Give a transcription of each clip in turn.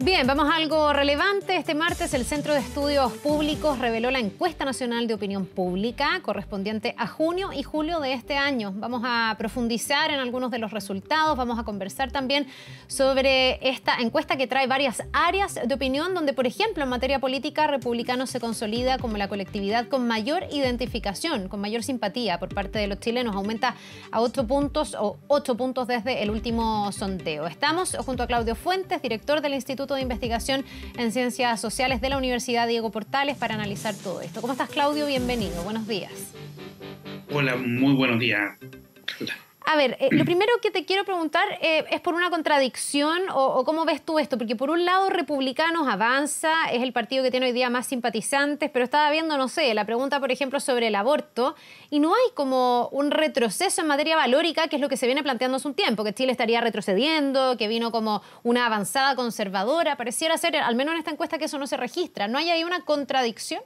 Bien, vamos a algo relevante. Este martes el Centro de Estudios Públicos reveló la encuesta nacional de opinión pública correspondiente a junio y julio de este año. Vamos a profundizar en algunos de los resultados, vamos a conversar también sobre esta encuesta que trae varias áreas de opinión donde, por ejemplo, en materia política, Republicano se consolida como la colectividad con mayor identificación, con mayor simpatía por parte de los chilenos. Aumenta a 8 puntos o 8 puntos desde el último sondeo. Estamos junto a Claudio Fuentes, director del Instituto de Investigación en Ciencias Sociales de la Universidad Diego Portales para analizar todo esto. ¿Cómo estás, Claudio? Bienvenido. Buenos días. Hola, muy buenos días. A ver, eh, lo primero que te quiero preguntar eh, es por una contradicción o, cómo ves tú esto, porque por un lado Republicanos avanza, es el partido que tiene hoy día más simpatizantes, pero estaba viendo, no sé, la pregunta, por ejemplo, sobre el aborto, y no hay como un retroceso en materia valórica, que es lo que se viene planteando hace un tiempo, que Chile estaría retrocediendo, que vino como una avanzada conservadora, pareciera ser, al menos en esta encuesta, que eso no se registra. ¿No hay ahí una contradicción?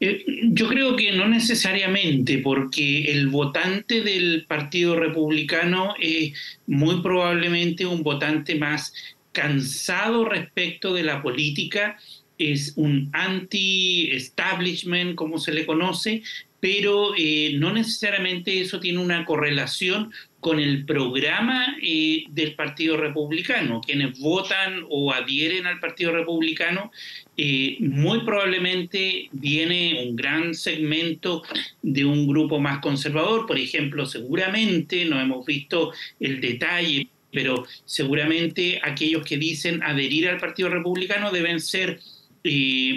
Eh, yo creo que no necesariamente, porque el votante del Partido Republicano es muy probablemente un votante más cansado respecto de la política, es un anti-establishment, como se le conoce, pero eh, no necesariamente eso tiene una correlación con el programa eh, del Partido Republicano. Quienes votan o adhieren al Partido Republicano, eh, muy probablemente viene un gran segmento de un grupo más conservador. Por ejemplo, seguramente, no hemos visto el detalle, pero seguramente aquellos que dicen adherir al Partido Republicano deben ser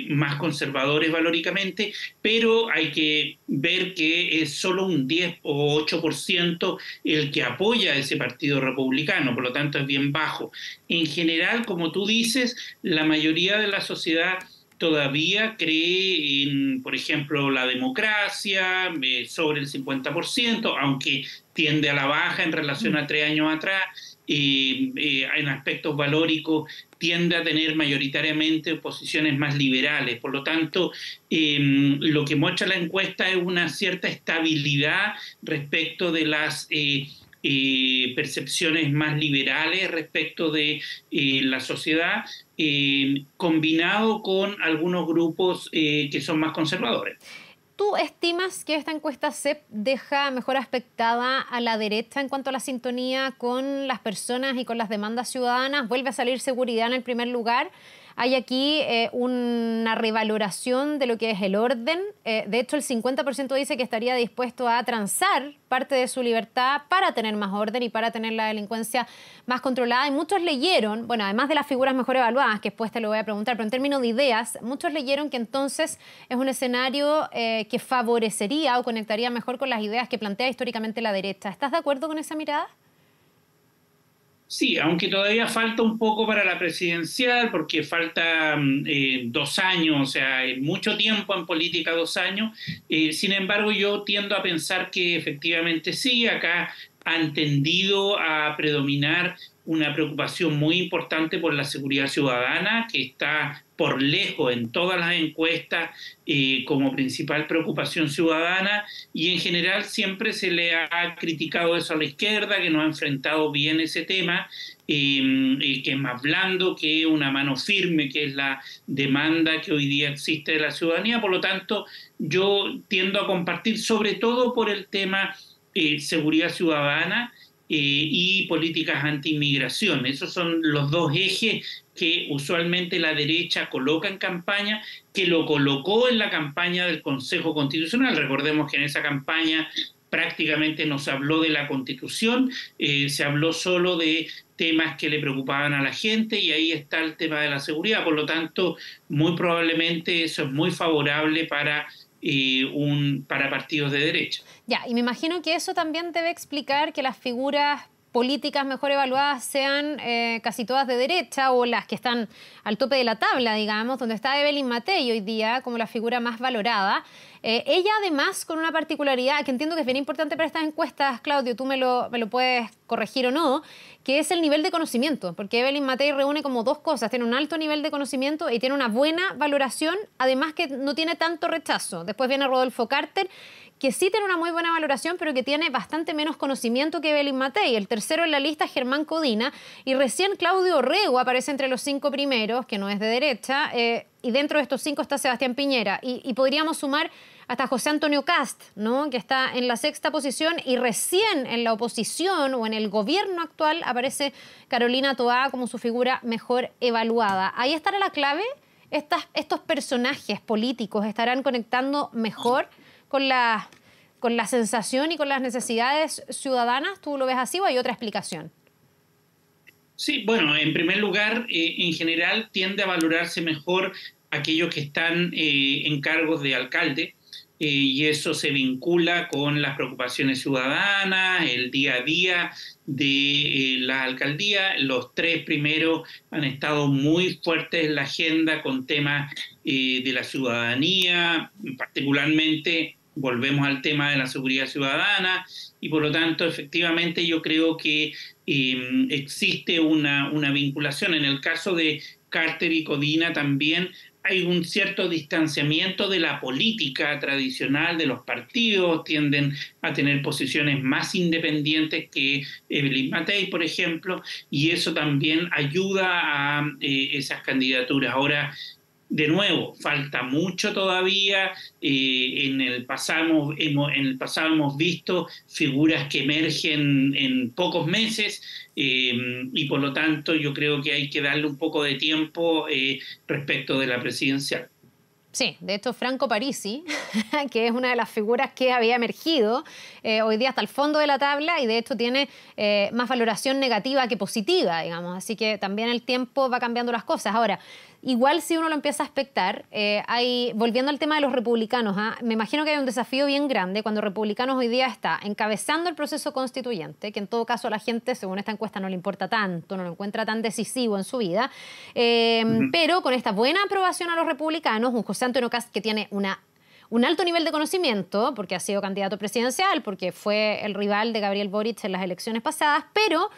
más conservadores valóricamente, pero hay que ver que es solo un 10 o 8% el que apoya a ese partido republicano, por lo tanto es bien bajo. En general, como tú dices, la mayoría de la sociedad todavía cree en, por ejemplo, la democracia, eh, sobre el 50%, aunque tiende a la baja en relación a tres años atrás eh, en aspectos valóricos tiende a tener mayoritariamente posiciones más liberales. Por lo tanto, em, lo que muestra la encuesta es una cierta estabilidad respecto de las eh, eh, percepciones más liberales respecto de la sociedad, em, combinado con algunos grupos que son más conservadores. ¿Tú estimas que esta encuesta CEP deja mejor aspectada a la derecha en cuanto a la sintonía con las personas y con las demandas ciudadanas? ¿Vuelve a salir seguridad en el primer lugar? Hay aquí eh, una revaloración de lo que es el orden. Eh, de hecho, el 50% dice que estaría dispuesto a transar parte de su libertad para tener más orden y para tener la delincuencia más controlada. Y muchos leyeron, bueno, además de las figuras mejor evaluadas, que después te lo voy a preguntar, pero en términos de ideas, muchos leyeron que entonces es un escenario eh, que favorecería o conectaría mejor con las ideas que plantea históricamente la derecha. ¿Estás de acuerdo con esa mirada? Sí, aunque todavía falta un poco para la presidencial, porque falta mm, eh, dos años, o sea, mucho tiempo en política, dos años. Eh, sin embargo, yo tiendo a pensar que efectivamente sí, acá ha tendido a predominar una preocupación muy importante por la seguridad ciudadana, que está por lejos en todas las encuestas eh, como principal preocupación ciudadana y en general siempre se le ha criticado eso a la izquierda, que no ha enfrentado bien ese tema, eh, que es más blando que una mano firme, que es la demanda que hoy día existe de la ciudadanía. Por lo tanto, yo tiendo a compartir sobre todo por el tema eh, seguridad ciudadana, eh, y políticas anti-inmigración. Esos son los dos ejes que usualmente la derecha coloca en campaña, que lo colocó en la campaña del Consejo Constitucional. Recordemos que en esa campaña prácticamente no se habló de la constitución, eh, se habló solo de temas que le preocupaban a la gente y ahí está el tema de la seguridad. Por lo tanto, muy probablemente eso es muy favorable para un, para partidos de derecha. Ya, y me imagino que eso también debe explicar que las figuras políticas mejor evaluadas sean eh, casi todas de derecha o las que están al tope de la tabla, digamos, donde está Evelyn Matei hoy día como la figura más valorada. Eh, ella además con una particularidad que entiendo que es bien importante para estas encuestas, Claudio, tú me lo, me lo puedes corregir o no, que es el nivel de conocimiento, porque Evelyn Matei reúne como dos cosas, tiene un alto nivel de conocimiento y tiene una buena valoración, además que no tiene tanto rechazo. Después viene Rodolfo Carter, que sí tiene una muy buena valoración, pero que tiene bastante menos conocimiento que Evelyn Matei. El tercero en la lista es Germán Codina, y recién Claudio Rego aparece entre los cinco primeros, que no es de derecha, eh, y dentro de estos cinco está Sebastián Piñera. Y, podríamos sumar hasta José Antonio Cast, ¿no? que está en la sexta posición, y recién en la oposición o en el gobierno actual aparece Carolina Toá como su figura mejor evaluada. Ahí estará la clave. Estos personajes políticos estarán conectando mejor con la, con la sensación y con las necesidades ciudadanas? ¿Tú lo ves así o hay otra explicación? Sí, bueno, en primer lugar, eh, en general tiende a valorarse mejor aquellos que están eh, en cargos de alcalde eh, y eso se vincula con las preocupaciones ciudadanas, el día a día de la alcaldía. Los tres primeros han estado muy fuertes en la agenda con temas de la ciudadanía, particularmente volvemos al tema de la seguridad ciudadana y por lo tanto efectivamente yo creo que em, existe una, una, vinculación. En el caso de Carter y Codina también hay un cierto distanciamiento de la política tradicional de los partidos, tienden a tener posiciones más independientes que Evelyn Matei, por ejemplo, y eso también ayuda a eh, esas candidaturas. Ahora, de nuevo, falta mucho todavía. Eh, en, el pasado hemos, visto figuras que emergen en pocos meses eh, y por lo tanto yo creo que hay que darle un poco de tiempo eh, respecto de la presidencial. Sí, de hecho Franco Parisi, que es una de las figuras que había emergido hoy día hasta el fondo de la tabla y de hecho tiene más valoración negativa que positiva, digamos. Así que también el tiempo va cambiando las cosas. Ahora, Igual si uno lo empieza a expectar, eh, hay, volviendo al tema de los republicanos, ¿ah? me imagino que hay un desafío bien grande cuando republicanos hoy día está encabezando el proceso constituyente, que en todo caso a la gente, según esta encuesta, no le importa tanto, no lo encuentra tan decisivo en su vida, em, pero con esta buena aprobación a los republicanos, un José Antonio Cast que tiene una un alto nivel de conocimiento, porque ha sido candidato presidencial, porque fue el rival de Gabriel Boric en las elecciones pasadas, pero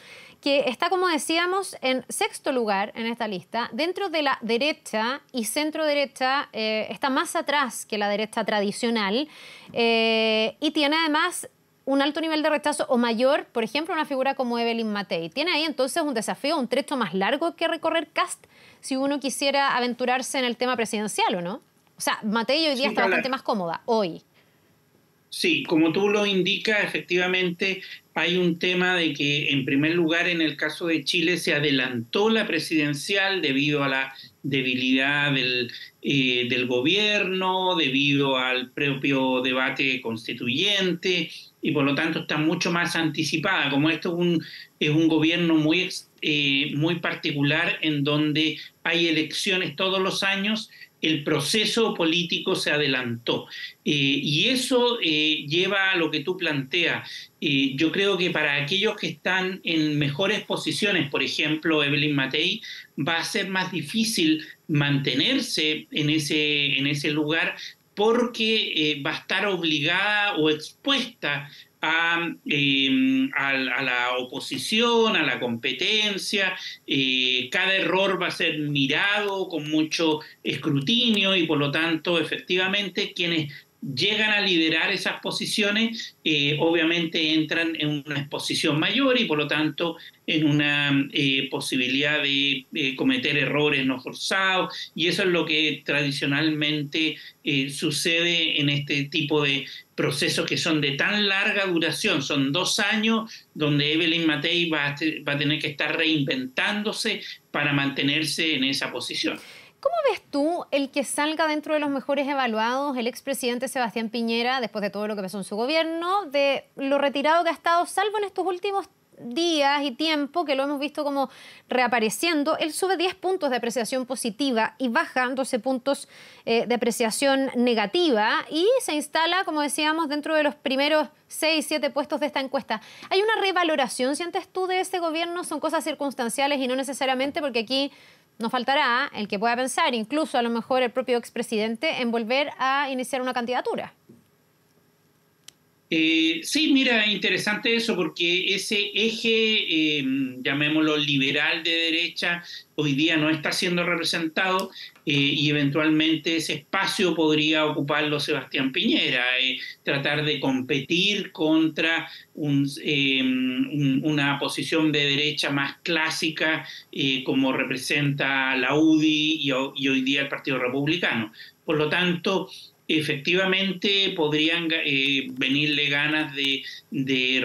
que está, como decíamos, en sexto lugar en esta lista. Dentro de la derecha y centro derecha eh, está más atrás que la derecha tradicional eh, y tiene además un alto nivel de rechazo o mayor, por ejemplo, una figura como Evelyn Matei. Tiene ahí entonces un desafío, un trecho más largo que recorrer Cast si uno quisiera aventurarse en el tema presidencial, ¿o no? O sea, Matei hoy día está bastante más cómoda, hoy. Sí, como tú lo indicas, efectivamente hay un tema de que, en primer lugar, en el caso de Chile se adelantó la presidencial debido a la debilidad del, eh, del gobierno, debido al propio debate constituyente, y por lo tanto está mucho más anticipada. Como esto es un, es un gobierno muy, eh, muy particular en donde hay elecciones todos los años, el proceso político se adelantó. Eh, y eso eh, lleva a lo que tú planteas. Eh, yo creo que para aquellos que están en mejores posiciones, por ejemplo, Evelyn Matei, va a ser más difícil mantenerse en ese, en ese lugar porque va a estar obligada o expuesta Em, a, a, la oposición, a la competencia. Eh, cada error va a ser mirado con mucho escrutinio y por lo tanto, efectivamente, quienes llegan a liderar esas posiciones, eh, obviamente entran en una exposición mayor y por lo tanto en una eh, posibilidad de cometer errores no forzados y eso es lo que tradicionalmente sucede en este tipo de procesos que son de tan larga duración, son dos años donde Evelyn Matei va a, va a tener que estar reinventándose para mantenerse en esa posición. ¿Cómo ves tú el que salga dentro de los mejores evaluados el expresidente Sebastián Piñera, después de todo lo que pasó en su gobierno, de lo retirado que ha estado, salvo en estos últimos días y tiempo que lo hemos visto como reapareciendo, él sube 10 puntos de apreciación positiva y baja 12 puntos eh, de apreciación negativa y se instala, como decíamos, dentro de los primeros 6, 7 puestos de esta encuesta. ¿Hay una revaloración, sientes tú, de este gobierno? ¿Son cosas circunstanciales y no necesariamente porque aquí nos faltará el que pueda pensar, incluso a lo mejor el propio expresidente, en volver a iniciar una candidatura? Eh, sí, mira, interesante eso, porque ese eje, eh, llamémoslo liberal de derecha, hoy día no está siendo representado eh, y eventualmente ese espacio podría ocuparlo Sebastián Piñera, tratar de competir contra una posición de derecha más clásica como representa la UDI y hoy día el Partido Republicano. Por lo tanto, efectivamente podrían eh, venirle ganas de,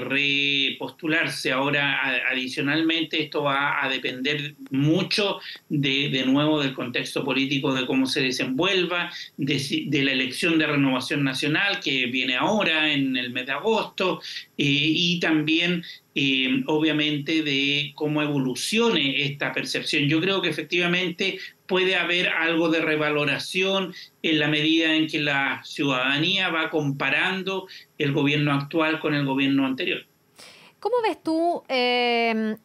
repostularse. Ahora, adicionalmente, esto va a depender mucho de, nuevo del contexto político, de cómo se desenvuelva, de, la elección de renovación nacional que viene ahora en el mes de agosto eh, y también eh, obviamente de cómo evolucione esta percepción. Yo creo que efectivamente puede haber algo de revaloración en la medida en que la ciudadanía va comparando el gobierno actual con el gobierno anterior. ¿Cómo ves tú, eh,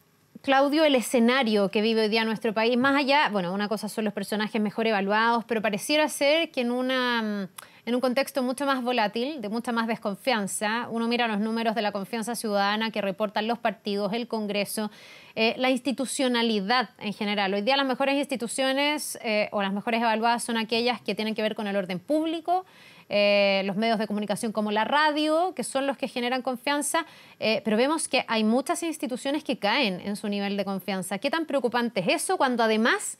Claudio, el escenario que vive hoy día nuestro país? Más allá, bueno, una cosa son los personajes mejor evaluados, pero pareciera ser que en una en un contexto mucho más volátil, de mucha más desconfianza. Uno mira los números de la confianza ciudadana que reportan los partidos, el Congreso, eh, la institucionalidad en general. Hoy día las mejores instituciones eh, o las mejores evaluadas son aquellas que tienen que ver con el orden público, eh, los medios de comunicación como la radio, que son los que generan confianza, pero vemos que hay muchas instituciones que caen en su nivel de confianza. ¿Qué tan preocupante es eso cuando además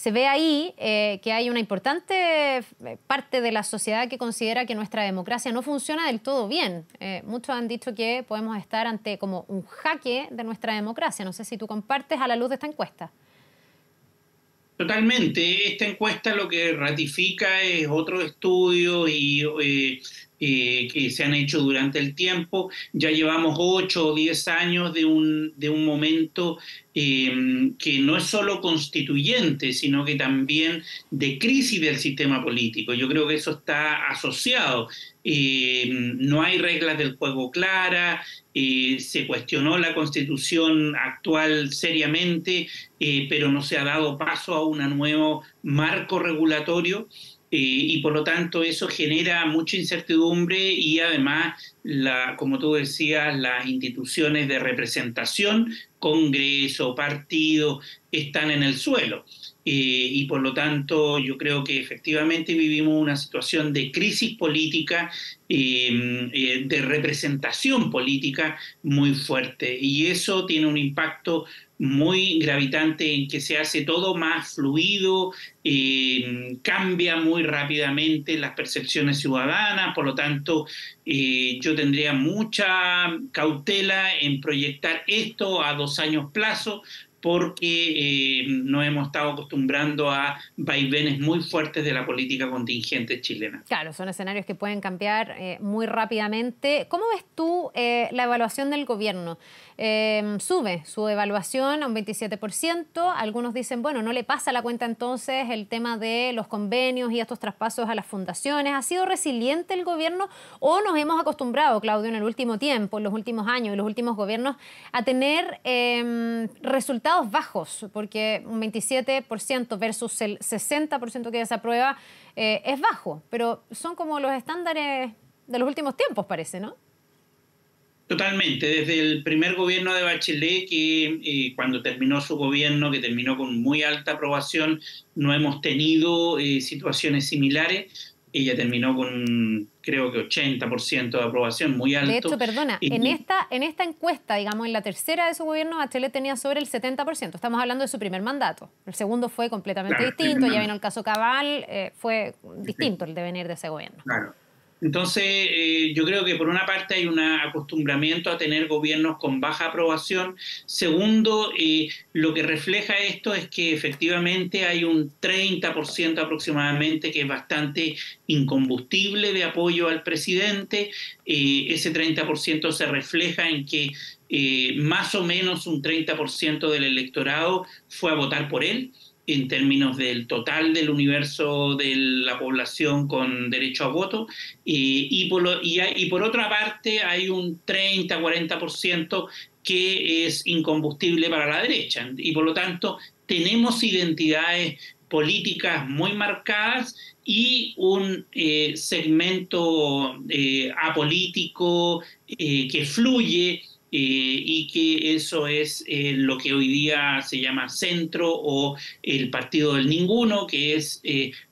se ve ahí eh, que hay una importante eh, parte de la sociedad que considera que nuestra democracia no funciona del todo bien. Eh, muchos han dicho que podemos estar ante como un jaque de nuestra democracia. No sé si tú compartes a la luz de esta encuesta. Totalmente. Esta encuesta lo que ratifica es otro estudio y eh, que se han hecho durante el tiempo. Ya llevamos ocho o diez años de un, de un momento eh, que no es solo constituyente, sino que también de crisis del sistema político. Yo creo que eso está asociado. Eh, no hay reglas del juego claras, se cuestionó la constitución actual seriamente, pero no se ha dado paso a un nuevo marco regulatorio eh, y por lo tanto eso genera mucha incertidumbre y además, la, como tú decías, las instituciones de representación, Congreso, partido, están en el suelo. Eh, y por lo tanto yo creo que efectivamente vivimos una situación de crisis política, eh, de representación política muy fuerte y eso tiene un impacto muy gravitante en que se hace todo más fluido, eh, cambia muy rápidamente las percepciones ciudadanas, por lo tanto eh, yo tendría mucha cautela en proyectar esto a dos años plazo, porque eh, nos hemos estado acostumbrando a vaivenes muy fuertes de la política contingente chilena. Claro, son escenarios que pueden cambiar eh, muy rápidamente. ¿Cómo ves tú eh, la evaluación del gobierno? sube su evaluación a un 27%. Algunos dicen, bueno, no le pasa la cuenta entonces el tema de los convenios y estos traspasos a las fundaciones. ¿Ha sido resiliente el gobierno o nos hemos acostumbrado, Claudio, en el último tiempo, en los últimos años, en los últimos gobiernos, a tener em, resultados bajos, porque un 27% versus el 60% que desaprueba eh, es bajo, pero son como los estándares de los últimos tiempos, parece, ¿no? Totalmente, desde el primer gobierno de Bachelet, que eh, cuando terminó su gobierno, que terminó con muy alta aprobación, no hemos tenido eh, situaciones similares ella terminó con creo que 80% de aprobación, muy alto. De hecho, perdona, en, esta, en esta encuesta, digamos, en la tercera de su gobierno, Bachelet tenía sobre el 70%. Estamos hablando de su primer mandato. El segundo fue completamente distinto, ya vino el caso Cabal, eh, fue distinto el devenir de ese gobierno. Claro. Entonces, eh, yo creo que por una parte hay un acostumbramiento a tener gobiernos con baja aprobación. Segundo, eh, lo que refleja esto es que efectivamente hay un 30% aproximadamente que es bastante incombustible de apoyo al presidente. Eh, ese 30% se refleja en que más o menos un 30% del electorado fue a votar por él en términos del total del universo de la población con derecho a voto, y, por, y, por otra parte hay un 30-40% que es incombustible para la derecha, y por lo tanto tenemos identidades políticas muy marcadas y un eh, segmento eh, apolítico que fluye y que eso es lo que hoy día se llama centro o el partido del ninguno, que es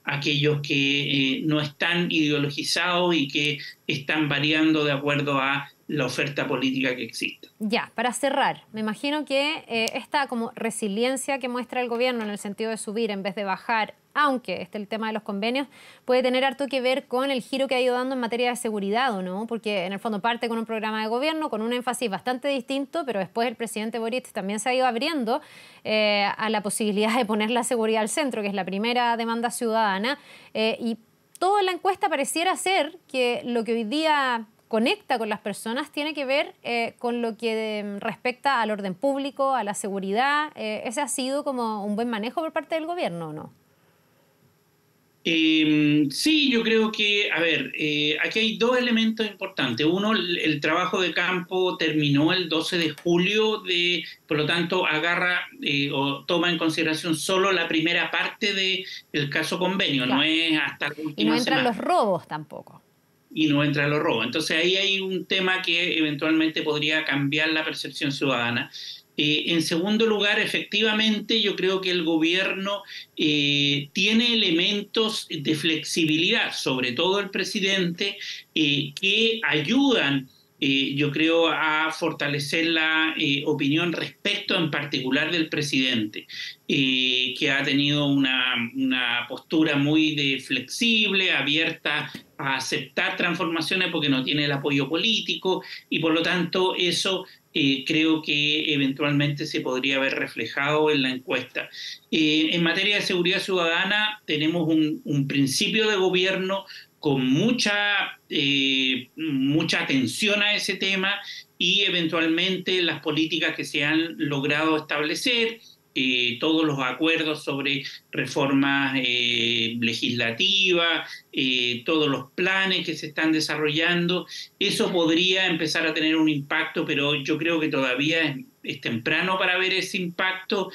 aquellos que no están ideologizados y que están variando de acuerdo a la oferta política que existe. Ya, para cerrar, me imagino que eh, esta como resiliencia que muestra el gobierno en el sentido de subir en vez de bajar, aunque este el tema de los convenios, puede tener harto que ver con el giro que ha ido dando en materia de seguridad, ¿o no? Porque en el fondo parte con un programa de gobierno con un énfasis bastante distinto, pero después el presidente Boric también se ha ido abriendo eh, a la posibilidad de poner la seguridad al centro, que es la primera demanda ciudadana, eh, y toda la encuesta pareciera ser que lo que hoy día conecta con las personas tiene que ver eh, con lo que em, respecta al orden público, a la seguridad. Eh, ¿Ese ha sido como un buen manejo por parte del gobierno o no? Em, sí, yo creo que, a ver, eh, aquí hay dos elementos importantes. Uno, el, trabajo de campo terminó el 12 de julio, de, por lo tanto, agarra o toma en consideración solo la primera parte del caso convenio, no es hasta la última Y no entran los robos tampoco y no entra los robos. Entonces ahí hay un tema que eventualmente podría cambiar la percepción ciudadana. Eh, en segundo lugar, efectivamente, yo creo que el gobierno eh, tiene elementos de flexibilidad, sobre todo el presidente, eh, que ayudan yo creo, a fortalecer la opinión respecto en particular del presidente, que ha tenido una, una, postura muy de flexible, abierta a aceptar transformaciones porque no tiene el apoyo político y por lo tanto eso eh, creo que eventualmente se podría ver reflejado en la encuesta. Eh, en materia de seguridad ciudadana tenemos un, principio de gobierno con mucha, eh, mucha atención a ese tema y eventualmente las políticas que se han logrado establecer eh, todos los acuerdos sobre reformas eh, legislativas, eh, todos los planes que se están desarrollando, eso podría empezar a tener un impacto, pero yo creo que todavía es, temprano para ver ese impacto,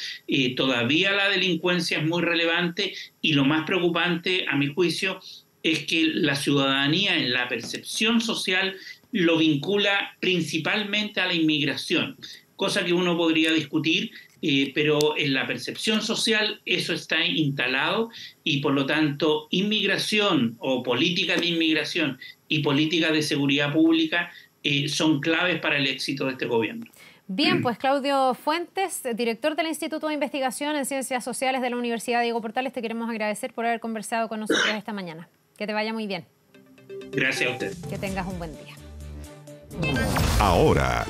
todavía la delincuencia es muy relevante y lo más preocupante, a mi juicio, es que la ciudadanía en la percepción social lo vincula principalmente a la inmigración, cosa que uno podría discutir eh, pero en la percepción social eso está instalado y por lo tanto inmigración o política de inmigración y política de seguridad pública eh, son claves para el éxito de este gobierno. Bien, pues Claudio Fuentes, director del Instituto de Investigación en Ciencias Sociales de la Universidad Diego Portales, te queremos agradecer por haber conversado con nosotros esta mañana. Que te vaya muy bien. Gracias a usted. Que tengas un buen día. Ahora